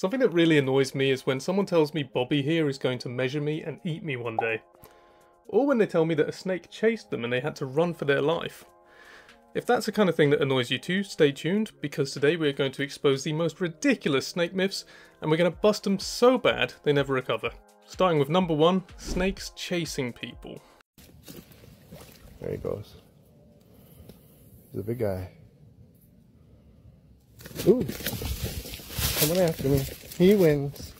Something that really annoys me is when someone tells me Bobby here is going to measure me and eat me one day. Or when they tell me that a snake chased them and they had to run for their life. If that's the kind of thing that annoys you too, stay tuned, because today we're going to expose the most ridiculous snake myths, and we're going to bust them so bad they never recover. Starting with number one, snakes chasing people. There he goes. He's a big guy. Ooh, coming after me. He wins.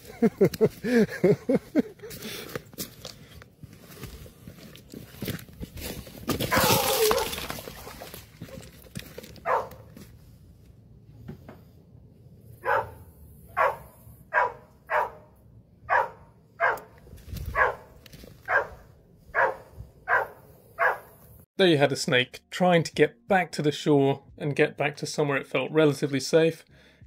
There you had a snake trying to get back to the shore and get back to somewhere it felt relatively safe.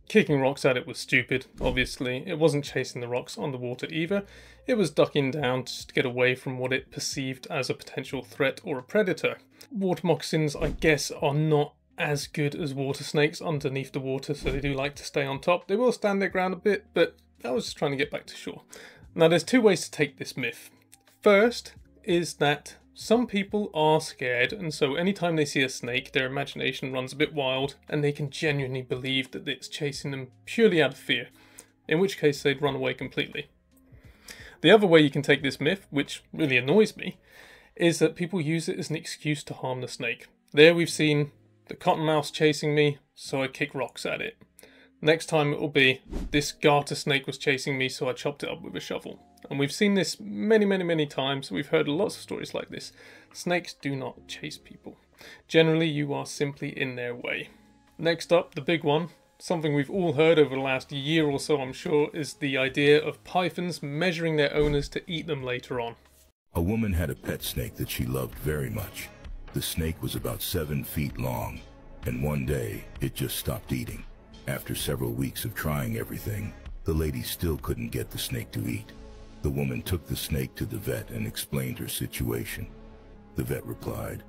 Kicking rocks at it was stupid, obviously. It wasn't chasing the rocks on the water either. It was ducking down to get away from what it perceived as a potential threat or a predator. Water moccasins, I guess, are not as good as water snakes underneath the water, so they do like to stay on top. They will stand their ground a bit, but I was just trying to get back to shore. Now, there's two ways to take this myth. First is that some people are scared, and so anytime they see a snake, their imagination runs a bit wild, and they can genuinely believe that it's chasing them purely out of fear, in which case they'd run away completely. The other way you can take this myth, which really annoys me, is that people use it as an excuse to harm the snake. There we've seen the cottonmouth chasing me, so I kick rocks at it. Next time it will be, this garter snake was chasing me, so I chopped it up with a shovel. And we've seen this many, many, many times. We've heard lots of stories like this. Snakes do not chase people. Generally, you are simply in their way. Next up, the big one. Something we've all heard over the last year or so, I'm sure, is the idea of pythons measuring their owners to eat them later on. A woman had a pet snake that she loved very much. The snake was about seven feet long, and one day it just stopped eating. After several weeks of trying everything, the lady still couldn't get the snake to eat. The woman took the snake to the vet and explained her situation. The vet replied,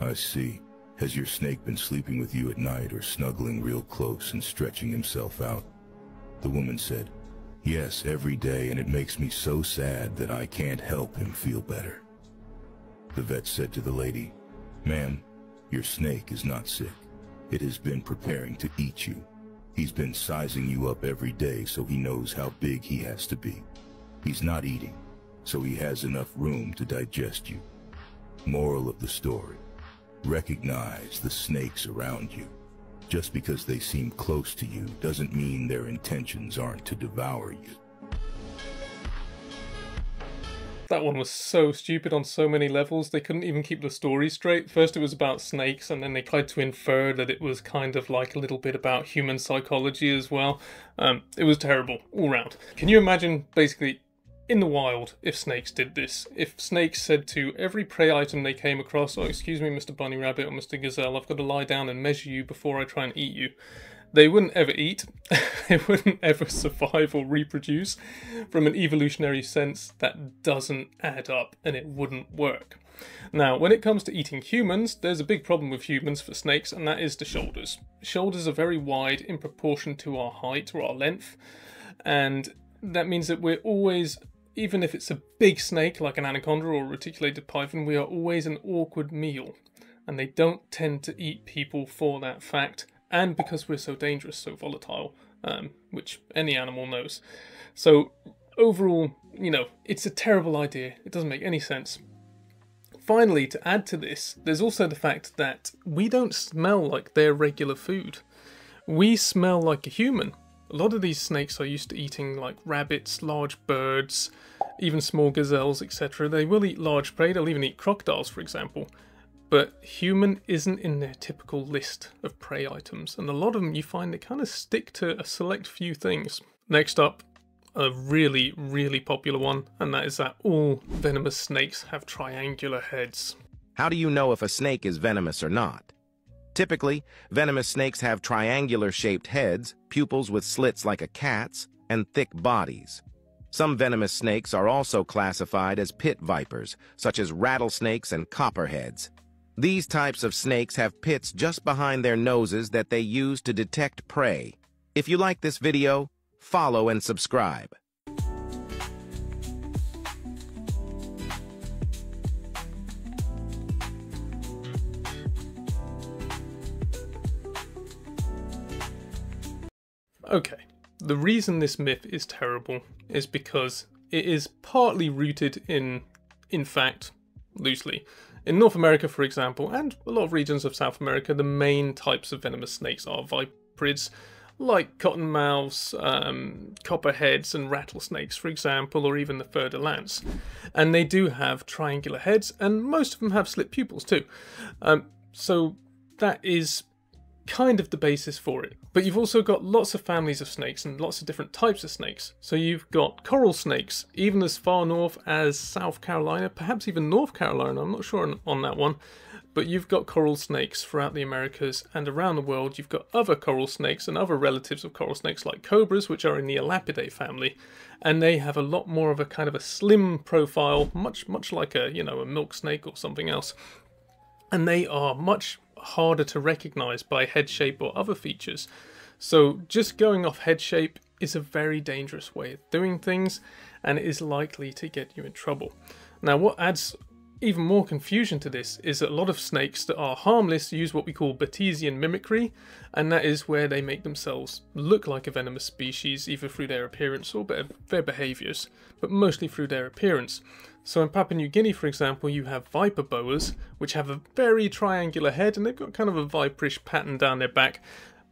I see. Has your snake been sleeping with you at night or snuggling real close and stretching himself out? The woman said, Yes, every day, and it makes me so sad that I can't help him feel better. The vet said to the lady, Ma'am, your snake is not sick. It has been preparing to eat you. He's been sizing you up every day so he knows how big he has to be. He's not eating, so he has enough room to digest you. Moral of the story. Recognize the snakes around you. Just because they seem close to you doesn't mean their intentions aren't to devour you. That one was so stupid on so many levels, they couldn't even keep the story straight. First it was about snakes, and then they tried to infer that it was kind of like a little bit about human psychology as well. Um, it was terrible, all round. Can you imagine basically in the wild if snakes did this. If snakes said to every prey item they came across, oh, excuse me, Mr. Bunny Rabbit or Mr. Gazelle, I've got to lie down and measure you before I try and eat you. They wouldn't ever eat, they wouldn't ever survive or reproduce. From an evolutionary sense, that doesn't add up and it wouldn't work. Now, when it comes to eating humans, there's a big problem with humans for snakes, and that is the shoulders. Shoulders are very wide in proportion to our height or our length, and that means that we're always even if it's a big snake like an anaconda or a reticulated python, we are always an awkward meal. And they don't tend to eat people for that fact, and because we're so dangerous, so volatile, um, which any animal knows. So, overall, you know, it's a terrible idea. It doesn't make any sense. Finally, to add to this, there's also the fact that we don't smell like their regular food. We smell like a human, a lot of these snakes are used to eating like rabbits, large birds, even small gazelles, etc. They will eat large prey, they'll even eat crocodiles, for example. But human isn't in their typical list of prey items, and a lot of them you find they kind of stick to a select few things. Next up, a really, really popular one, and that is that all venomous snakes have triangular heads. How do you know if a snake is venomous or not? Typically, venomous snakes have triangular-shaped heads, pupils with slits like a cat's, and thick bodies. Some venomous snakes are also classified as pit vipers, such as rattlesnakes and copperheads. These types of snakes have pits just behind their noses that they use to detect prey. If you like this video, follow, and subscribe. Okay, the reason this myth is terrible is because it is partly rooted in, in fact, loosely. In North America, for example, and a lot of regions of South America, the main types of venomous snakes are viperids, like cottonmouths, um, copperheads, and rattlesnakes, for example, or even the de lance. And they do have triangular heads, and most of them have slit pupils too. Um, so that is kind of the basis for it. But you've also got lots of families of snakes and lots of different types of snakes. So you've got coral snakes, even as far north as South Carolina, perhaps even North Carolina, I'm not sure on, on that one. But you've got coral snakes throughout the Americas and around the world. You've got other coral snakes and other relatives of coral snakes like cobras, which are in the Elapidae family. And they have a lot more of a kind of a slim profile, much much like a, you know, a milk snake or something else. And they are much harder to recognize by head shape or other features. So just going off head shape is a very dangerous way of doing things and is likely to get you in trouble. Now what adds even more confusion to this is that a lot of snakes that are harmless use what we call Batesian mimicry, and that is where they make themselves look like a venomous species either through their appearance or their behaviours, but mostly through their appearance. So in Papua New Guinea, for example, you have viper boas, which have a very triangular head and they've got kind of a viperish pattern down their back,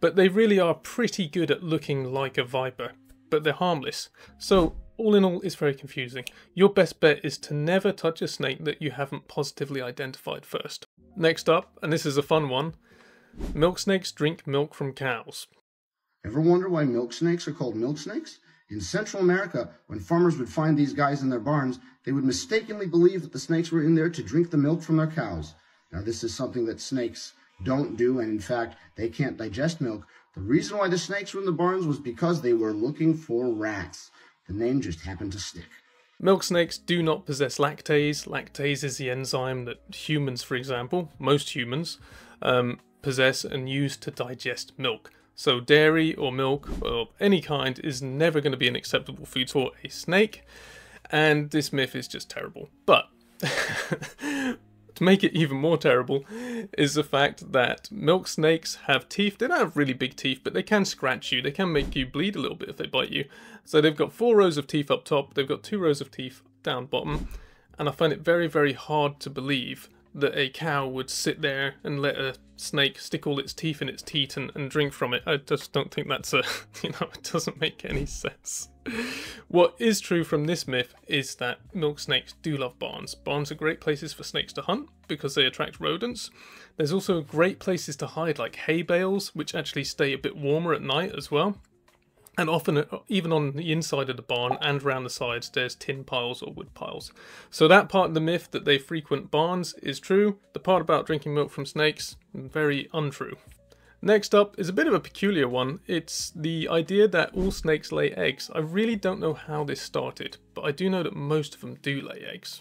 but they really are pretty good at looking like a viper, but they're harmless. So all in all, it's very confusing. Your best bet is to never touch a snake that you haven't positively identified first. Next up, and this is a fun one, milk snakes drink milk from cows. Ever wonder why milk snakes are called milk snakes? In Central America, when farmers would find these guys in their barns, they would mistakenly believe that the snakes were in there to drink the milk from their cows. Now, this is something that snakes don't do, and in fact, they can't digest milk. The reason why the snakes were in the barns was because they were looking for rats. The name just happened to stick. Milk snakes do not possess lactase. Lactase is the enzyme that humans, for example, most humans, um, possess and use to digest milk. So dairy or milk of any kind is never going to be an acceptable food for a snake, and this myth is just terrible. But to make it even more terrible is the fact that milk snakes have teeth. They don't have really big teeth, but they can scratch you. They can make you bleed a little bit if they bite you. So they've got four rows of teeth up top. They've got two rows of teeth down bottom. And I find it very, very hard to believe that a cow would sit there and let a snake stick all its teeth in its teat and, and drink from it. I just don't think that's a, you know, it doesn't make any sense. what is true from this myth is that milk snakes do love barns. Barns are great places for snakes to hunt because they attract rodents. There's also great places to hide like hay bales, which actually stay a bit warmer at night as well. And often, uh, even on the inside of the barn and around the sides, there's tin piles or wood piles. So that part of the myth that they frequent barns is true. The part about drinking milk from snakes, very untrue. Next up is a bit of a peculiar one. It's the idea that all snakes lay eggs. I really don't know how this started, but I do know that most of them do lay eggs.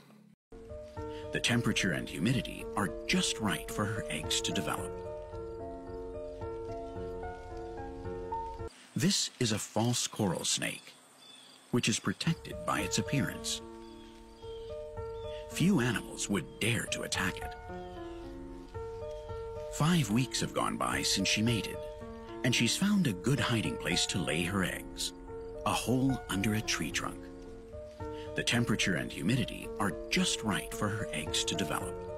The temperature and humidity are just right for her eggs to develop. This is a false coral snake, which is protected by its appearance. Few animals would dare to attack it. Five weeks have gone by since she mated, and she's found a good hiding place to lay her eggs, a hole under a tree trunk. The temperature and humidity are just right for her eggs to develop.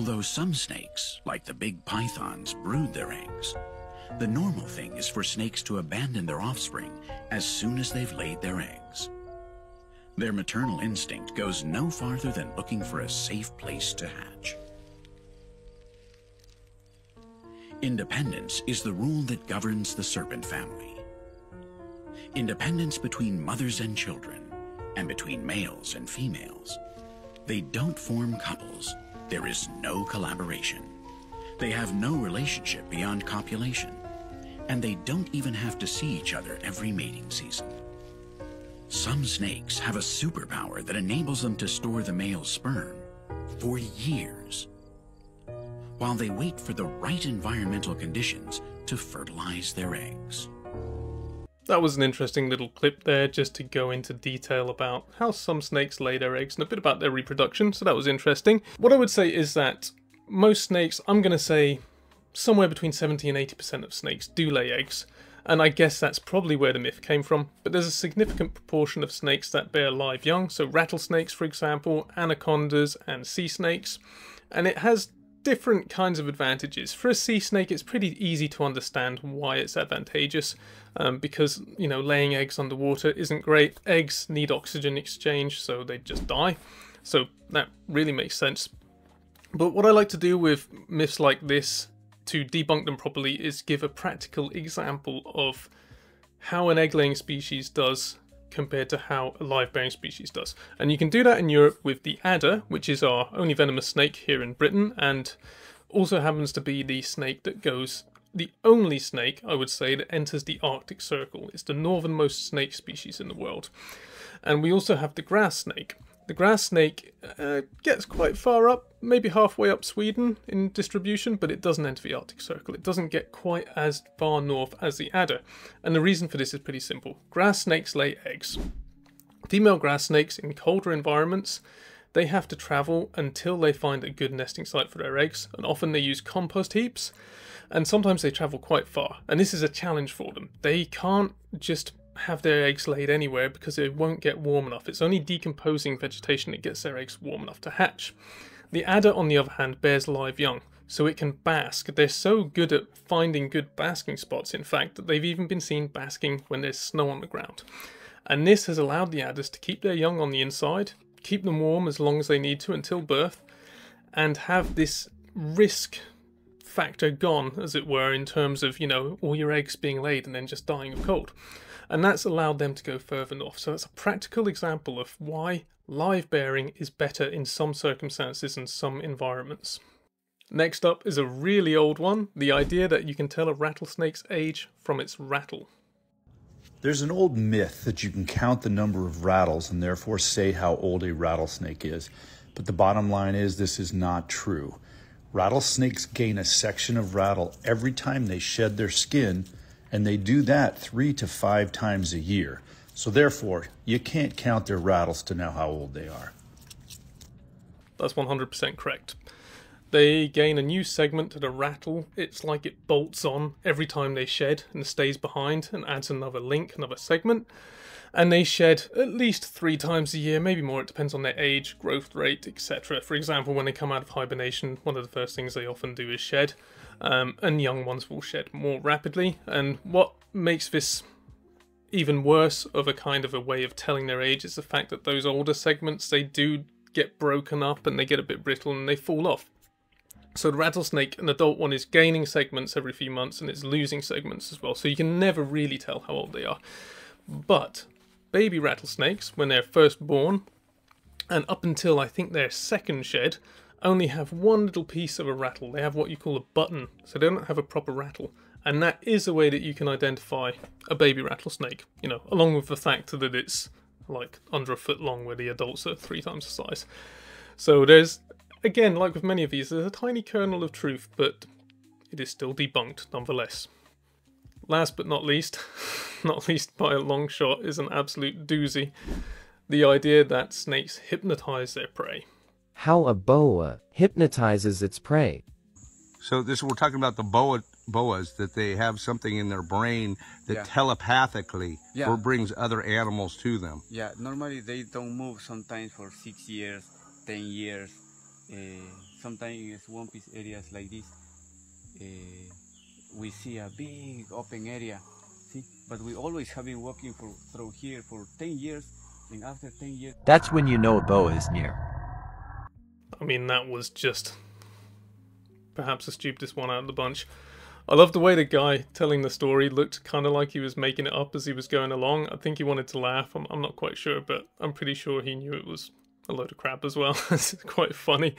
Although some snakes, like the big pythons, brood their eggs, the normal thing is for snakes to abandon their offspring as soon as they've laid their eggs. Their maternal instinct goes no farther than looking for a safe place to hatch. Independence is the rule that governs the serpent family. Independence between mothers and children, and between males and females. They don't form couples, there is no collaboration. They have no relationship beyond copulation. And they don't even have to see each other every mating season. Some snakes have a superpower that enables them to store the male's sperm for years, while they wait for the right environmental conditions to fertilize their eggs. That was an interesting little clip there just to go into detail about how some snakes lay their eggs and a bit about their reproduction, so that was interesting. What I would say is that most snakes, I'm going to say somewhere between 70 and 80% of snakes do lay eggs, and I guess that's probably where the myth came from, but there's a significant proportion of snakes that bear live young, so rattlesnakes for example, anacondas and sea snakes, and it has different kinds of advantages. For a sea snake, it's pretty easy to understand why it's advantageous, um, because you know laying eggs underwater isn't great. Eggs need oxygen exchange, so they just die. So that really makes sense. But what I like to do with myths like this to debunk them properly is give a practical example of how an egg-laying species does compared to how a live-bearing species does. And you can do that in Europe with the adder, which is our only venomous snake here in Britain, and also happens to be the snake that goes the only snake, I would say, that enters the Arctic Circle. It's the northernmost snake species in the world. And we also have the grass snake. The grass snake uh, gets quite far up, maybe halfway up Sweden in distribution, but it doesn't enter the Arctic Circle. It doesn't get quite as far north as the adder. And the reason for this is pretty simple. Grass snakes lay eggs. Female grass snakes in colder environments, they have to travel until they find a good nesting site for their eggs, and often they use compost heaps, and sometimes they travel quite far. And this is a challenge for them. They can't just have their eggs laid anywhere because it won't get warm enough. It's only decomposing vegetation that gets their eggs warm enough to hatch. The adder, on the other hand, bears live young, so it can bask. They're so good at finding good basking spots, in fact, that they've even been seen basking when there's snow on the ground. And this has allowed the adders to keep their young on the inside, keep them warm as long as they need to until birth, and have this risk factor gone, as it were, in terms of, you know, all your eggs being laid and then just dying of cold and that's allowed them to go further north. So that's a practical example of why live bearing is better in some circumstances and some environments. Next up is a really old one, the idea that you can tell a rattlesnake's age from its rattle. There's an old myth that you can count the number of rattles and therefore say how old a rattlesnake is. But the bottom line is this is not true. Rattlesnakes gain a section of rattle every time they shed their skin and they do that three to five times a year. So therefore, you can't count their rattles to know how old they are. That's 100% correct. They gain a new segment to the rattle. It's like it bolts on every time they shed and stays behind and adds another link, another segment. And they shed at least three times a year, maybe more, it depends on their age, growth rate, etc. For example, when they come out of hibernation, one of the first things they often do is shed um, and young ones will shed more rapidly. And what makes this even worse of a kind of a way of telling their age is the fact that those older segments they do get broken up and they get a bit brittle and they fall off. So the rattlesnake, an adult one, is gaining segments every few months and it's losing segments as well. So you can never really tell how old they are. But baby rattlesnakes, when they're first born, and up until I think their second shed, only have one little piece of a rattle. They have what you call a button, so they don't have a proper rattle. And that is a way that you can identify a baby rattlesnake, you know, along with the fact that it's like under a foot long where the adults are three times the size. So there's, again, like with many of these, there's a tiny kernel of truth, but it is still debunked nonetheless. Last but not least, not least by a long shot, is an absolute doozy. The idea that snakes hypnotize their prey how a boa hypnotizes its prey. So this we're talking about the boa boas that they have something in their brain that yeah. telepathically yeah. brings other animals to them. Yeah, normally they don't move sometimes for six years, ten years. Uh, sometimes in swampy areas like this, uh, we see a big open area. See, but we always have been walking for, through here for ten years, and after ten years. That's when you know a boa is near. I mean, that was just perhaps the stupidest one out of the bunch. I love the way the guy telling the story looked kind of like he was making it up as he was going along. I think he wanted to laugh. I'm, I'm not quite sure, but I'm pretty sure he knew it was a load of crap as well. it's quite funny.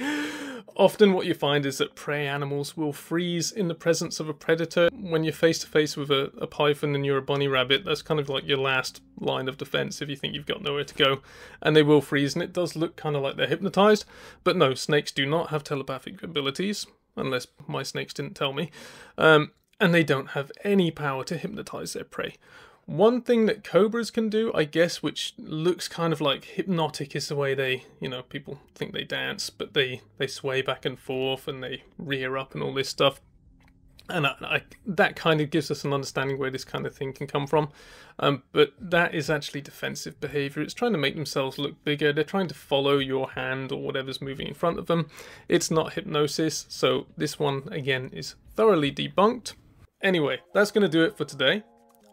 Often what you find is that prey animals will freeze in the presence of a predator. When you're face to face with a, a, python and you're a bunny rabbit, that's kind of like your last line of defense if you think you've got nowhere to go. And they will freeze, and it does look kind of like they're hypnotized. But no, snakes do not have telepathic abilities, unless my snakes didn't tell me. Um, and they don't have any power to hypnotize their prey. One thing that cobras can do, I guess, which looks kind of like hypnotic, is the way they, you know, people think they dance, but they, they sway back and forth and they rear up and all this stuff. And I, I, that kind of gives us an understanding where this kind of thing can come from. Um, but that is actually defensive behavior. It's trying to make themselves look bigger. They're trying to follow your hand or whatever's moving in front of them. It's not hypnosis. So this one, again, is thoroughly debunked. Anyway, that's going to do it for today.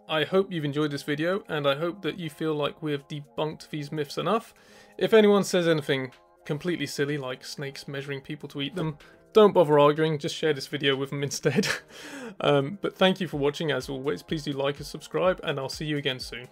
I hope you've enjoyed this video, and I hope that you feel like we have debunked these myths enough. If anyone says anything completely silly, like snakes measuring people to eat them, don't bother arguing, just share this video with them instead. um, but thank you for watching as always, please do like and subscribe, and I'll see you again soon.